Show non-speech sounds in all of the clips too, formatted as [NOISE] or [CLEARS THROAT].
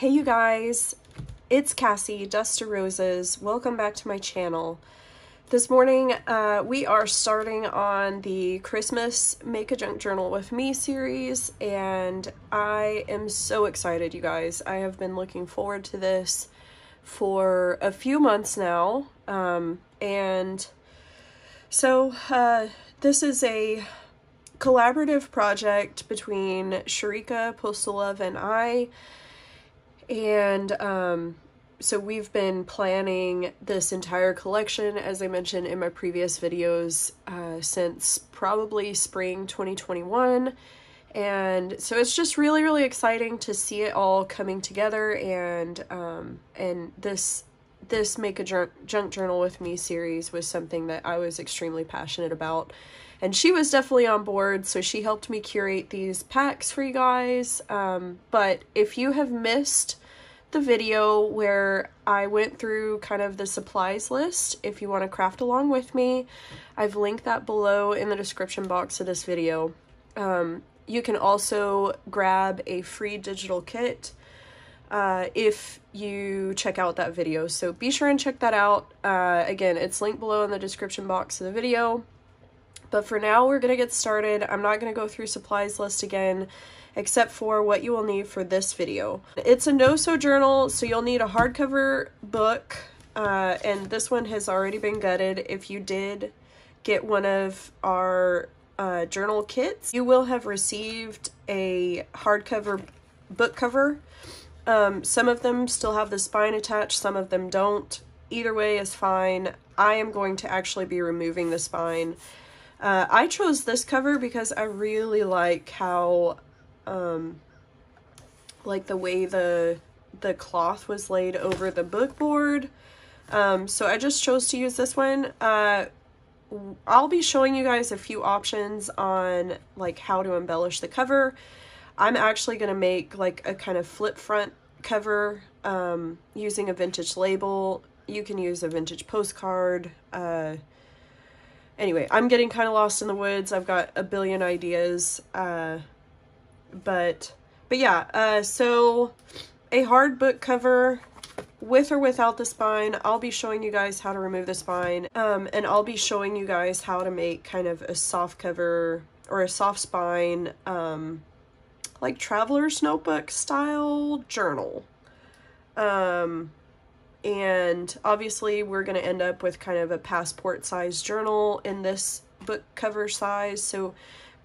Hey you guys, it's Cassie, Dust to Roses. Welcome back to my channel. This morning uh, we are starting on the Christmas Make a Junk Journal with Me series and I am so excited you guys. I have been looking forward to this for a few months now um, and so uh, this is a collaborative project between Sharika Postolov and I and um, so we've been planning this entire collection, as I mentioned in my previous videos, uh, since probably spring 2021. And so it's just really, really exciting to see it all coming together and um, and this this Make a Junk Journal with Me series was something that I was extremely passionate about. And she was definitely on board, so she helped me curate these packs for you guys. Um, but if you have missed the video where I went through kind of the supplies list if you want to craft along with me. I've linked that below in the description box of this video. Um, you can also grab a free digital kit uh, if you check out that video. So be sure and check that out. Uh, again, it's linked below in the description box of the video. But for now, we're going to get started. I'm not going to go through supplies list again except for what you will need for this video. It's a no-sew journal, so you'll need a hardcover book, uh, and this one has already been gutted. If you did get one of our uh, journal kits, you will have received a hardcover book cover. Um, some of them still have the spine attached, some of them don't. Either way is fine. I am going to actually be removing the spine. Uh, I chose this cover because I really like how um, like the way the the cloth was laid over the book board. Um, so I just chose to use this one. Uh, I'll be showing you guys a few options on like how to embellish the cover. I'm actually going to make like a kind of flip front cover um, using a vintage label. You can use a vintage postcard. Uh, anyway, I'm getting kind of lost in the woods. I've got a billion ideas. Uh, but but yeah uh so a hard book cover with or without the spine. I'll be showing you guys how to remove the spine um and i'll be showing you guys how to make kind of a soft cover or a soft spine um like traveler's notebook style journal. Um and obviously we're going to end up with kind of a passport size journal in this book cover size. So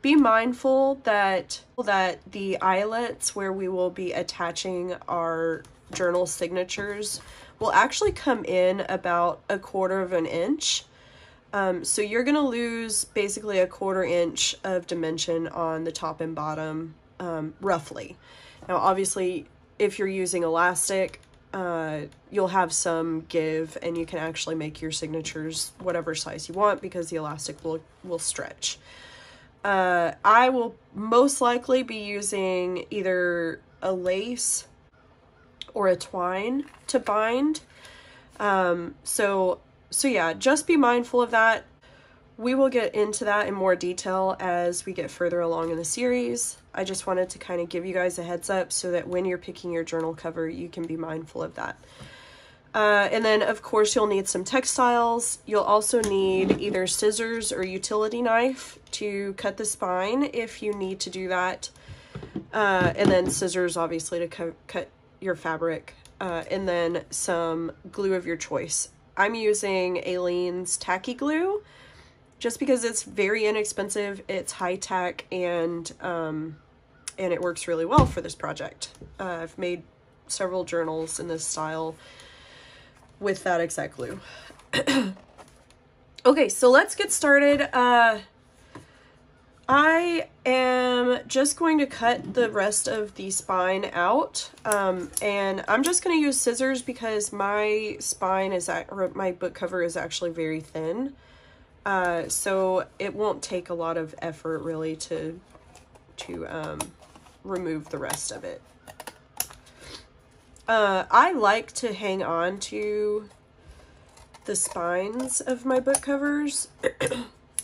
be mindful that that the eyelets where we will be attaching our journal signatures will actually come in about a quarter of an inch. Um, so you're going to lose basically a quarter inch of dimension on the top and bottom, um, roughly. Now, obviously, if you're using elastic, uh, you'll have some give and you can actually make your signatures whatever size you want because the elastic will, will stretch. Uh, I will most likely be using either a lace or a twine to bind. Um, so, so yeah, just be mindful of that. We will get into that in more detail as we get further along in the series. I just wanted to kind of give you guys a heads up so that when you're picking your journal cover, you can be mindful of that. Uh, and then, of course, you'll need some textiles. You'll also need either scissors or utility knife to cut the spine if you need to do that. Uh, and then scissors, obviously, to cut your fabric. Uh, and then some glue of your choice. I'm using Aleene's Tacky Glue just because it's very inexpensive, it's high-tack, and, um, and it works really well for this project. Uh, I've made several journals in this style with that exact glue. [CLEARS THROAT] okay, so let's get started. Uh, I am just going to cut the rest of the spine out. Um, and I'm just going to use scissors because my spine is, at, or my book cover is actually very thin. Uh, so it won't take a lot of effort really to, to um, remove the rest of it. Uh, I like to hang on to the spines of my book covers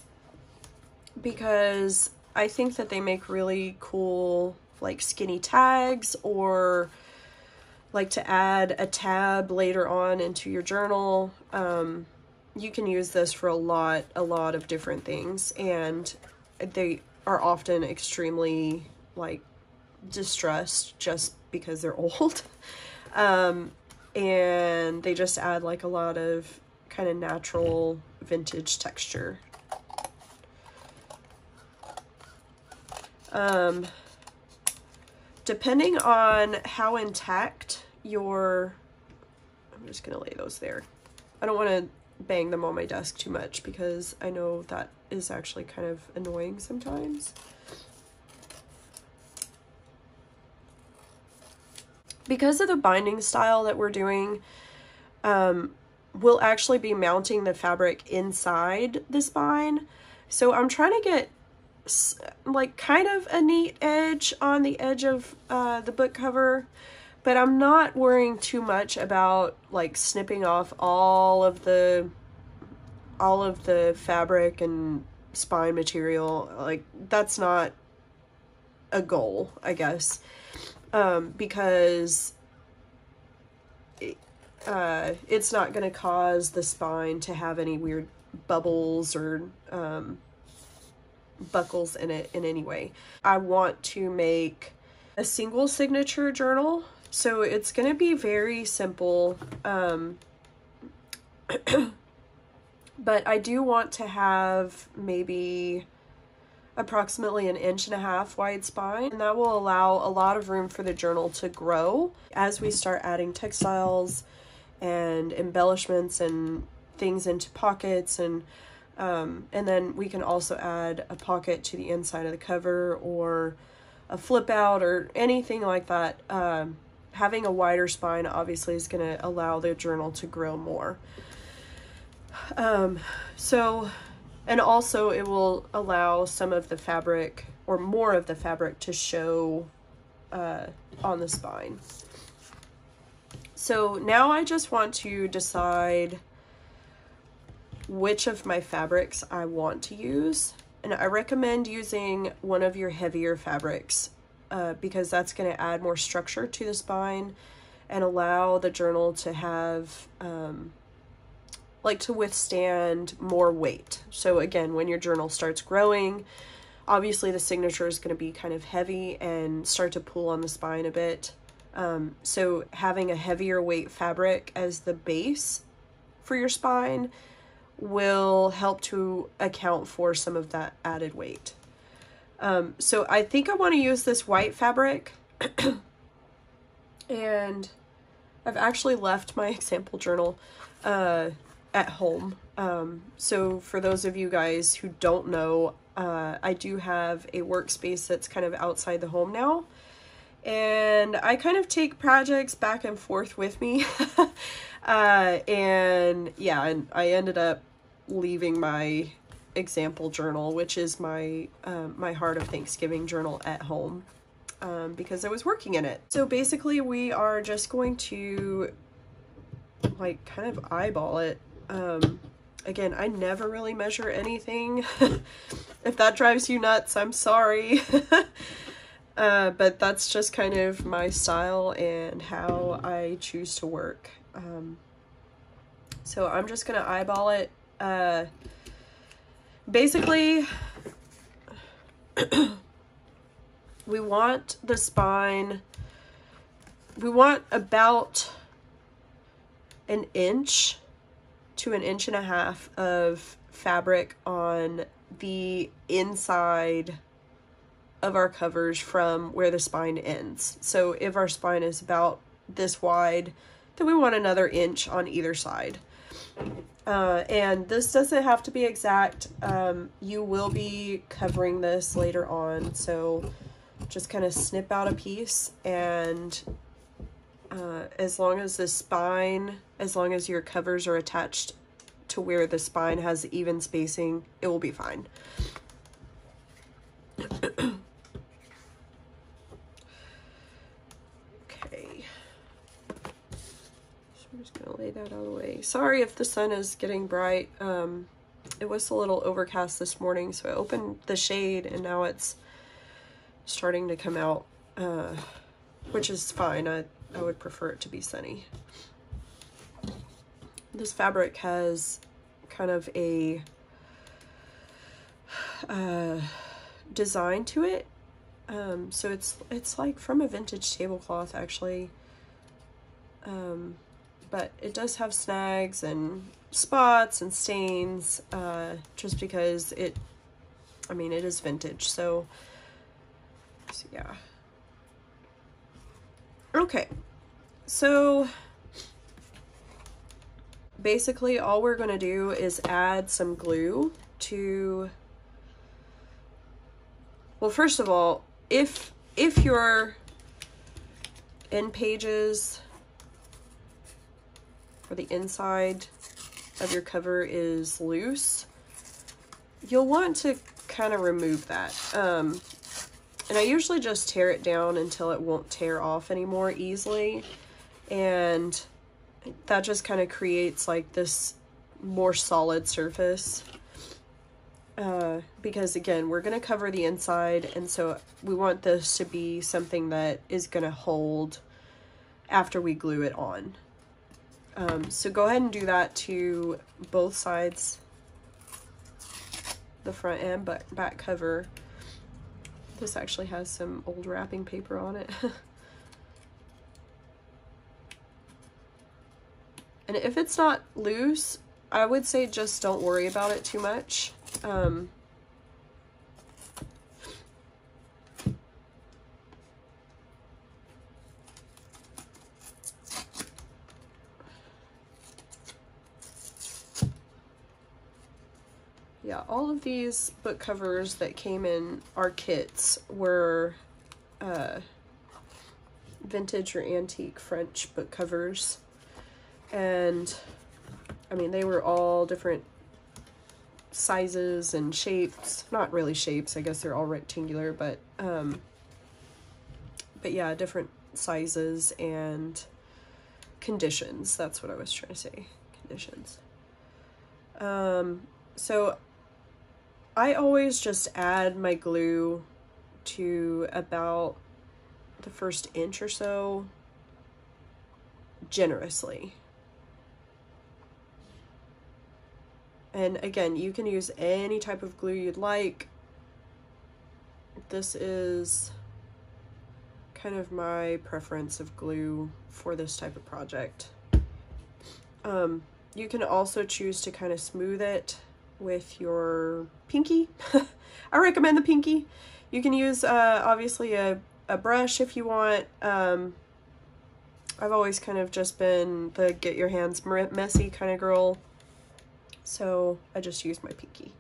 [CLEARS THROAT] because I think that they make really cool like skinny tags or like to add a tab later on into your journal, um, you can use this for a lot, a lot of different things. And they are often extremely like distressed just because they're [LAUGHS] old. Um, and they just add like a lot of kind of natural vintage texture. Um, depending on how intact your, I'm just going to lay those there. I don't want to bang them on my desk too much because I know that is actually kind of annoying sometimes. Because of the binding style that we're doing, um, we'll actually be mounting the fabric inside the spine. So I'm trying to get like kind of a neat edge on the edge of uh, the book cover, but I'm not worrying too much about like snipping off all of the all of the fabric and spine material. Like that's not a goal, I guess, um, because it, uh, it's not going to cause the spine to have any weird bubbles or um, buckles in it in any way. I want to make a single signature journal. So it's going to be very simple. Um, [CLEARS THROAT] but I do want to have maybe approximately an inch and a half wide spine and that will allow a lot of room for the journal to grow as we start adding textiles and embellishments and things into pockets and um, and then we can also add a pocket to the inside of the cover or a flip out or anything like that. Um, having a wider spine obviously is going to allow the journal to grow more. Um, so, and also it will allow some of the fabric or more of the fabric to show uh, on the spine. So now I just want to decide which of my fabrics I want to use. And I recommend using one of your heavier fabrics uh, because that's going to add more structure to the spine and allow the journal to have, um, like to withstand more weight. So again, when your journal starts growing, obviously the signature is going to be kind of heavy and start to pull on the spine a bit. Um, so having a heavier weight fabric as the base for your spine will help to account for some of that added weight. Um, so I think I want to use this white fabric [CLEARS THROAT] and I've actually left my [LAUGHS] example journal uh, at home. Um, so for those of you guys who don't know, uh, I do have a workspace that's kind of outside the home now. And I kind of take projects back and forth with me. [LAUGHS] uh, and yeah, and I ended up leaving my example journal, which is my um, my Heart of Thanksgiving journal at home um, because I was working in it. So basically we are just going to like kind of eyeball it. Um, again, I never really measure anything. [LAUGHS] if that drives you nuts, I'm sorry. [LAUGHS] uh, but that's just kind of my style and how I choose to work. Um, so I'm just going to eyeball it uh, basically, [CLEARS THROAT] we want the spine, we want about an inch to an inch and a half of fabric on the inside of our covers from where the spine ends. So if our spine is about this wide, then we want another inch on either side. Uh, and this doesn't have to be exact. Um, you will be covering this later on, so just kind of snip out a piece and uh, as long as the spine, as long as your covers are attached to where the spine has even spacing, it will be fine. Okay. Should just go lay that out of the way. Sorry if the sun is getting bright. Um, it was a little overcast this morning, so I opened the shade and now it's starting to come out, uh, which is fine. I, I would prefer it to be sunny. This fabric has kind of a uh, design to it. Um, so it's it's like from a vintage tablecloth actually. Um, but it does have snags and spots and stains uh, just because it, I mean, it is vintage. So, so yeah. Okay, so basically all we're going to do is add some glue to well first of all if if your end pages or the inside of your cover is loose you'll want to kind of remove that. Um, and I usually just tear it down until it won't tear off anymore easily. And that just kind of creates like this more solid surface. Uh, because again, we're going to cover the inside and so we want this to be something that is going to hold after we glue it on. Um, so go ahead and do that to both sides, the front and back cover. This actually has some old wrapping paper on it. [LAUGHS] And if it's not loose, I would say just don't worry about it too much. Um, yeah, all of these book covers that came in our kits were uh, vintage or antique French book covers and I mean they were all different sizes and shapes. Not really shapes I guess they're all rectangular but um but yeah different sizes and conditions. That's what I was trying to say conditions. Um so I always just add my glue to about the first inch or so generously And again, you can use any type of glue you'd like. This is kind of my preference of glue for this type of project. Um, you can also choose to kind of smooth it with your pinky. [LAUGHS] I recommend the pinky. You can use uh, obviously a, a brush if you want. Um, I've always kind of just been the get your hands messy kind of girl. So I just used my pinky.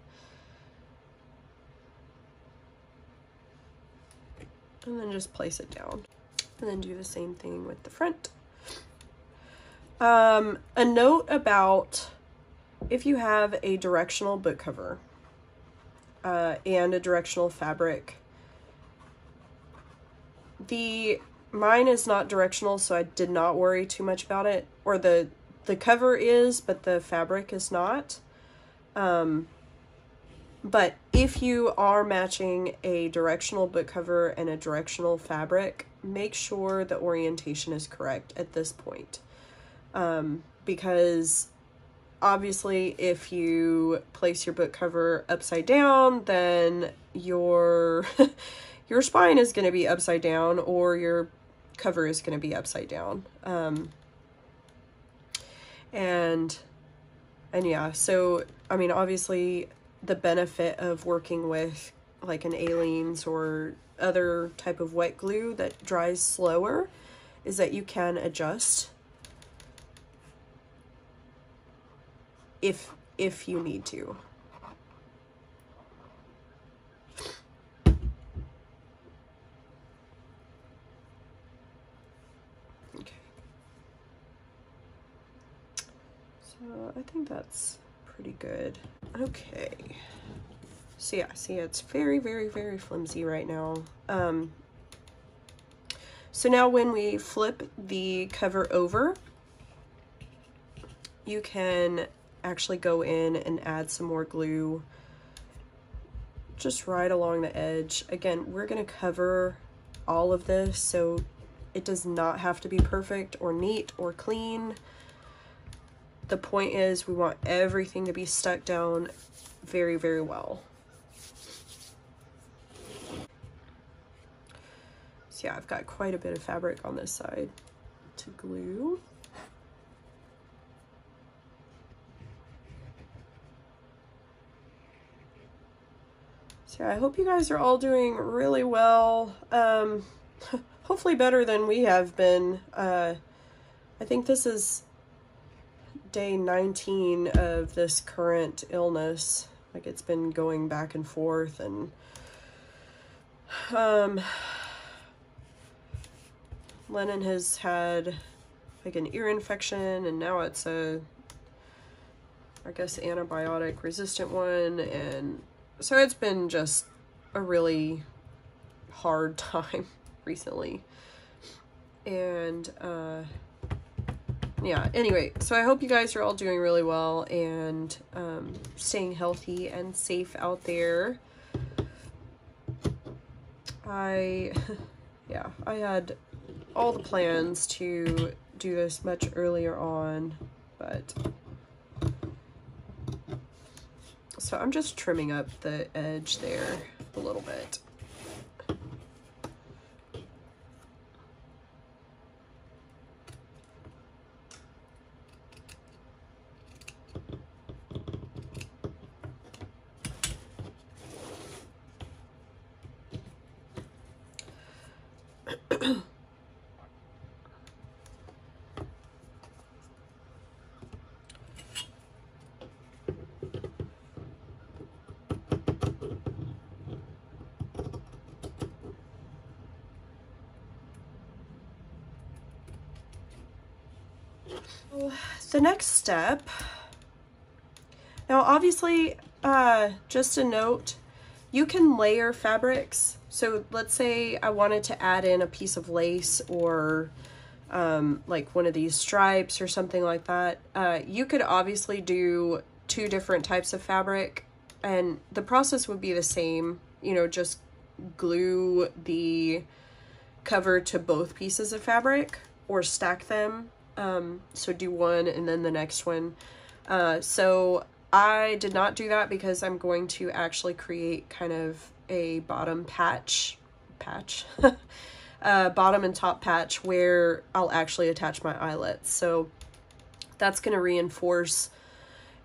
And then just place it down. And then do the same thing with the front. Um, a note about if you have a directional book cover uh, and a directional fabric, the mine is not directional, so I did not worry too much about it. Or the the cover is, but the fabric is not. Um, but if you are matching a directional book cover and a directional fabric, make sure the orientation is correct at this point. Um, because obviously if you place your book cover upside down, then your [LAUGHS] your spine is going to be upside down or your cover is going to be upside down. Um, and and yeah so i mean obviously the benefit of working with like an Aleene's or other type of wet glue that dries slower is that you can adjust if if you need to I think that's pretty good. Okay. So yeah, see it's very, very, very flimsy right now. Um, so now when we flip the cover over, you can actually go in and add some more glue just right along the edge. Again, we're gonna cover all of this, so It does not have to be perfect or neat or clean. The point is we want everything to be stuck down very, very well. So yeah, I've got quite a bit of fabric on this side to glue. So I hope you guys are all doing really well. Um, [LAUGHS] hopefully better than we have been. Uh, I think this is day 19 of this current illness. Like it's been going back and forth and um, Lennon has had like an ear infection and now it's a I guess antibiotic resistant one and so it's been just a really hard [LAUGHS] time recently. And uh, yeah, anyway, so I hope you guys are all doing really well and um, staying healthy and safe out there. I, [LAUGHS] yeah, I had all the plans to do this much earlier on, but so I'm just trimming up the edge there a little bit. The next step, now obviously, uh, just a note, you can layer fabrics. So let's say I wanted to add in a piece of lace or um, like one of these stripes or something like that. Uh, you could obviously do two different types of fabric and the process would be the same, you know, just glue the cover to both pieces of fabric or stack them um, so do one and then the next one. Uh, so I did not do that because I'm going to actually create kind of a bottom patch, patch, [LAUGHS] uh, bottom and top patch where I'll actually attach my eyelets. So that's going to reinforce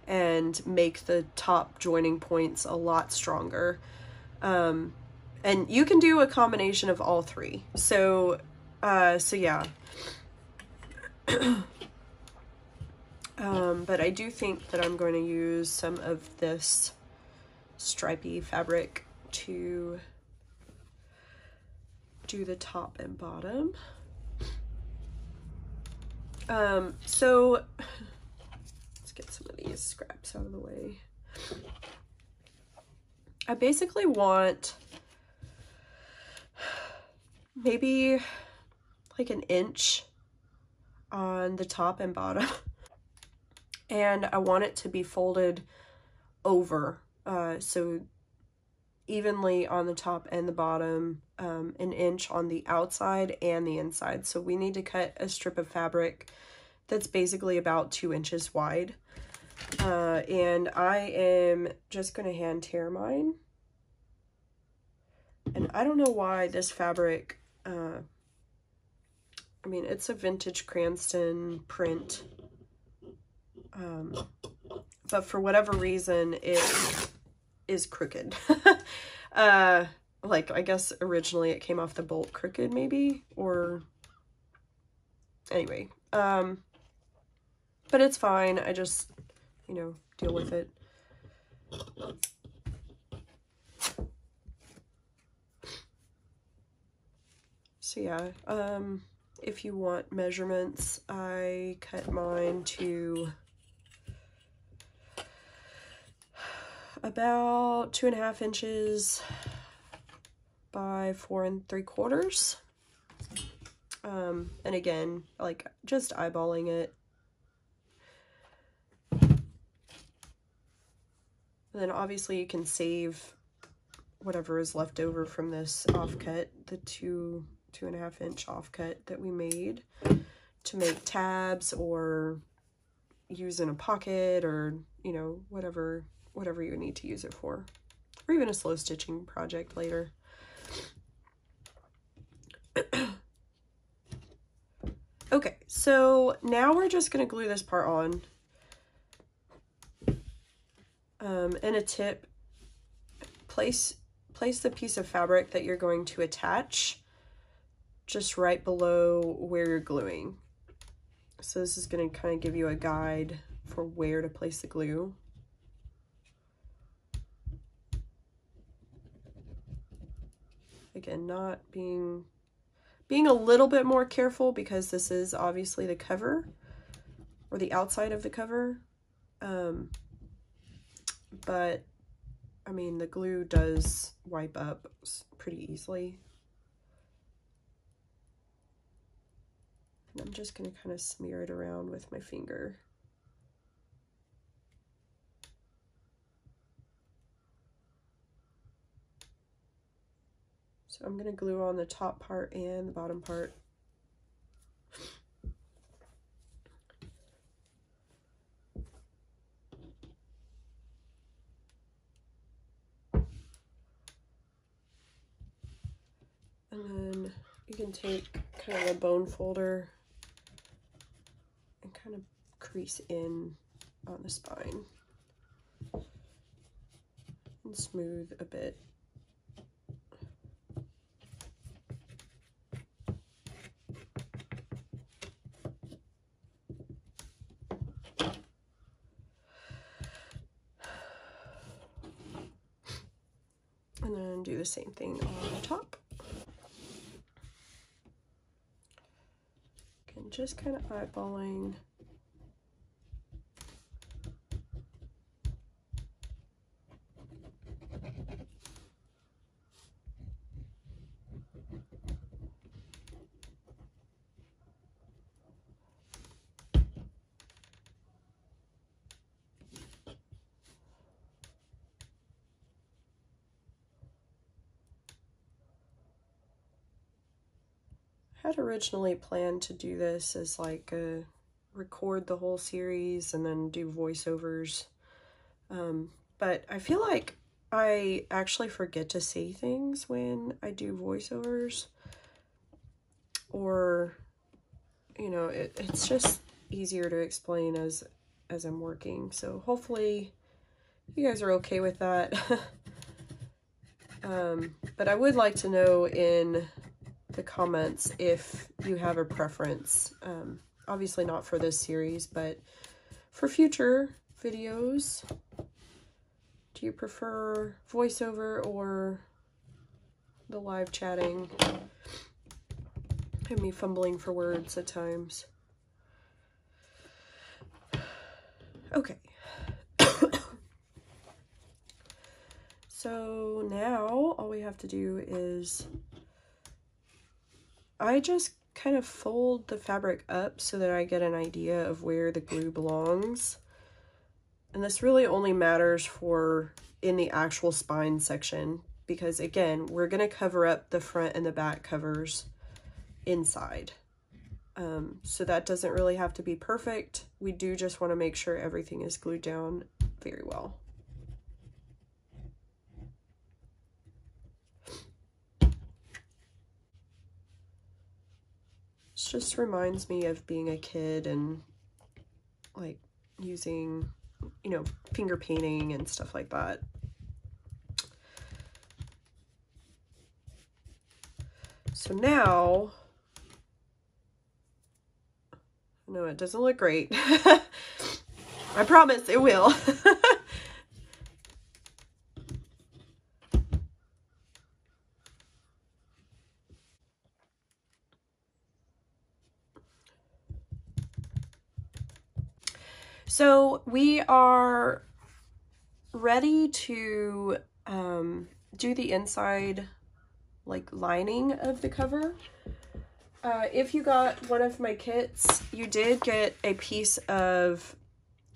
and make the top joining points a lot stronger. Um, and you can do a combination of all three. So, uh, so yeah, [COUGHS] um, but I do think that I'm going to use some of this stripy fabric to do the top and bottom. Um, so [LAUGHS] let's get some of these scraps out of the way. I basically want [SIGHS] maybe like an inch on the top and bottom. [LAUGHS] and I want it to be folded over. Uh, so evenly on the top and the bottom, um, an inch on the outside and the inside. So we need to cut a strip of fabric that's basically about two inches wide. Uh, and I am just going to hand tear mine. And I don't know why this fabric uh, I mean, it's a vintage Cranston print. Um, but for whatever reason, it is crooked. [LAUGHS] uh, like, I guess originally it came off the bolt crooked, maybe? Or, anyway. Um, but it's fine. I just, you know, deal with it. So yeah, um, if you want measurements, I cut mine to about two and a half inches by four and three quarters. Um, and again, like just eyeballing it. And then obviously you can save whatever is left over from this offcut, the two two and a half inch offcut that we made to make tabs or use in a pocket or, you know, whatever, whatever you need to use it for. Or even a slow stitching project later. [CLEARS THROAT] okay, so now we're just going to glue this part on. Um, and a tip, place, place the piece of fabric that you're going to attach just right below where you're gluing. So this is going to kind of give you a guide for where to place the glue. Again, not being being a little bit more careful because this is obviously the cover or the outside of the cover. Um, but I mean, the glue does wipe up pretty easily. And I'm just going to kind of smear it around with my finger. So I'm going to glue on the top part and the bottom part. And then you can take kind of a bone folder kind of crease in on the spine and smooth a bit. And then do the same thing on the top. Just kind of eyeballing had originally planned to do this as like a record the whole series and then do voiceovers. Um, but I feel like I actually forget to say things when I do voiceovers. Or, you know, it, it's just easier to explain as as I'm working. So hopefully you guys are okay with that. [LAUGHS] um, but I would like to know in the comments if you have a preference. Um, obviously not for this series, but for future videos. Do you prefer voiceover or the live chatting? And me fumbling for words at times. Okay. [COUGHS] so now all we have to do is I just kind of fold the fabric up so that I get an idea of where the glue belongs. And this really only matters for in the actual spine section because again, we're going to cover up the front and the back covers inside. Um, so that doesn't really have to be perfect. We do just want to make sure everything is glued down very well. Just reminds me of being a kid and like using, you know, finger painting and stuff like that. So now, no, it doesn't look great. [LAUGHS] I promise it will. [LAUGHS] So we are ready to um, do the inside like lining of the cover. Uh, if you got one of my kits, you did get a piece of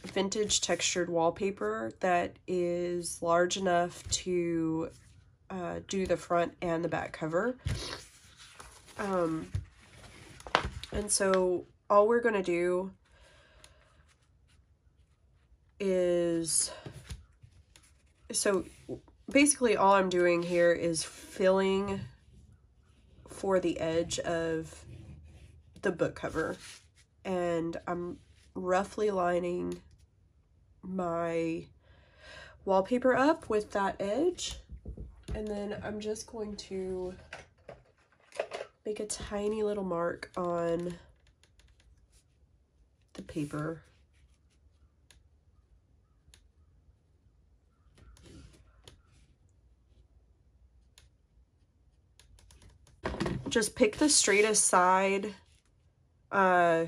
vintage textured wallpaper that is large enough to uh, do the front and the back cover. Um, and so all we're going to do is, so basically all I'm doing here is filling for the edge of the book cover. And I'm roughly lining my wallpaper up with that edge. And then I'm just going to make a tiny little mark on the paper just pick the straightest side uh,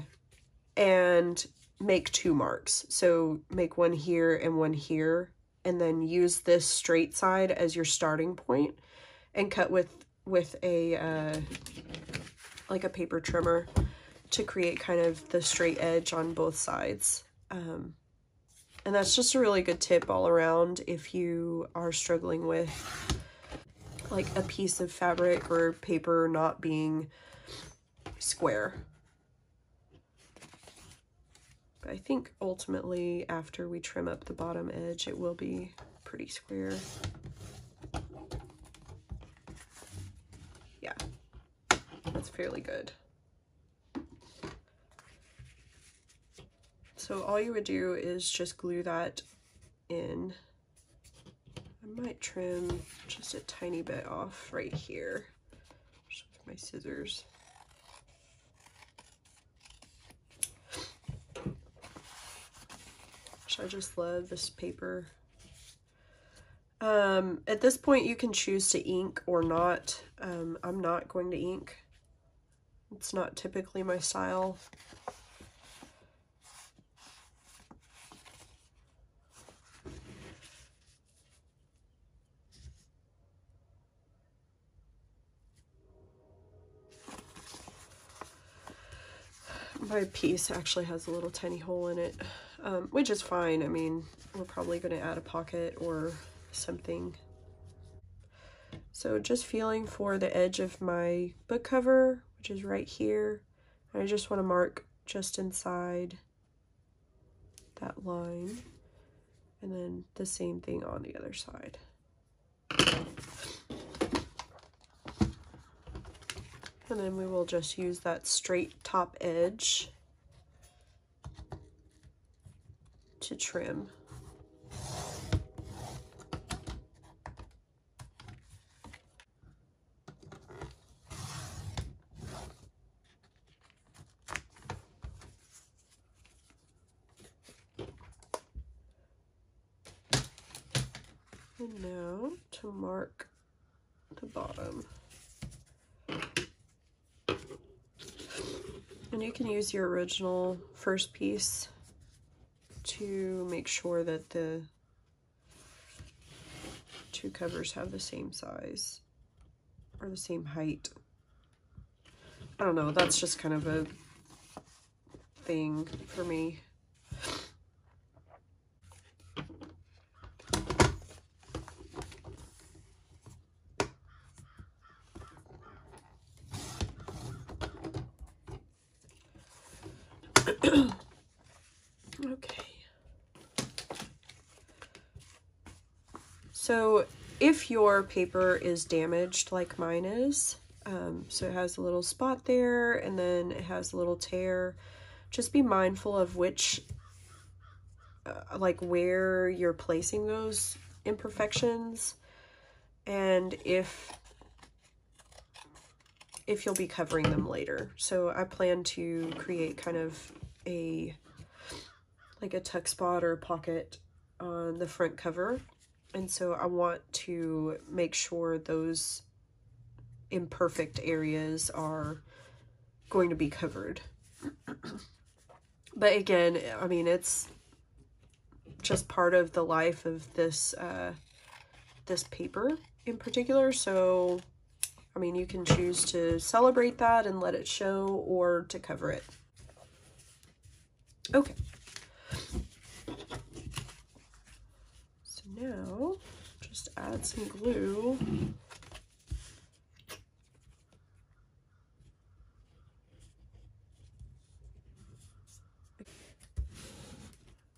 and make two marks. So make one here and one here, and then use this straight side as your starting point and cut with, with a, uh, like a paper trimmer to create kind of the straight edge on both sides. Um, and that's just a really good tip all around if you are struggling with like a piece of fabric or paper not being square. But I think ultimately after we trim up the bottom edge, it will be pretty square. Yeah, that's fairly good. So all you would do is just glue that in. I might trim just a tiny bit off right here just with my scissors. I just love this paper. Um, at this point, you can choose to ink or not. Um, I'm not going to ink. It's not typically my style. Piece actually has a little tiny hole in it um, which is fine. I mean, we're probably going to add a pocket or something. So just feeling for the edge of my book cover, which is right here. I just want to mark just inside that line. And then the same thing on the other side. And then we will just use that straight top edge to trim. And now to mark the bottom. And you can use your original first piece to make sure that the two covers have the same size or the same height. I don't know, that's just kind of a thing for me. So if your paper is damaged like mine is, um, so it has a little spot there and then it has a little tear, just be mindful of which, uh, like where you're placing those imperfections. And if if you'll be covering them later. So I plan to create kind of a like a tuck spot or pocket on the front cover and so I want to make sure those imperfect areas are going to be covered. but again, I mean, it's just part of the life of this, uh, this paper in particular. So, I mean, you can choose to celebrate that and let it show or to cover it. Okay. So now, just add some glue.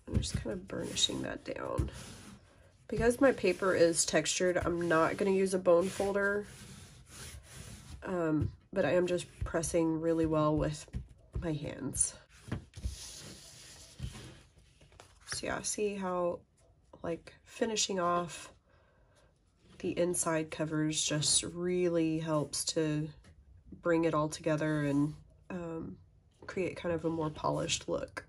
I'm just kind of burnishing that down. Because my paper is textured, I'm not going to use a bone folder um, but I am just pressing really well with my hands. So yeah, see how like finishing off the inside covers just really helps to bring it all together and um, create kind of a more polished look.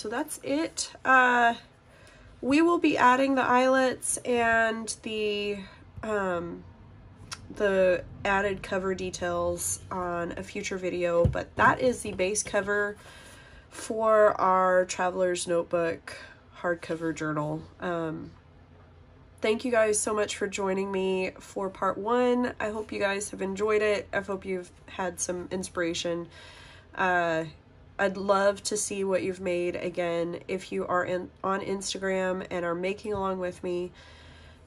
So that's it. Uh, we will be adding the eyelets and the um, the added cover details on a future video, but that is the base cover for our Traveler's Notebook hardcover journal. Um, thank you guys so much for joining me for part one. I hope you guys have enjoyed it. I hope you've had some inspiration. Uh, I'd love to see what you've made again. If you are in, on Instagram and are making along with me,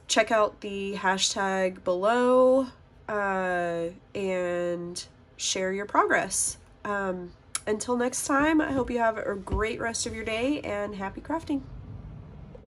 check out the hashtag below uh, and share your progress. Um, until next time, I hope you have a great rest of your day and happy crafting.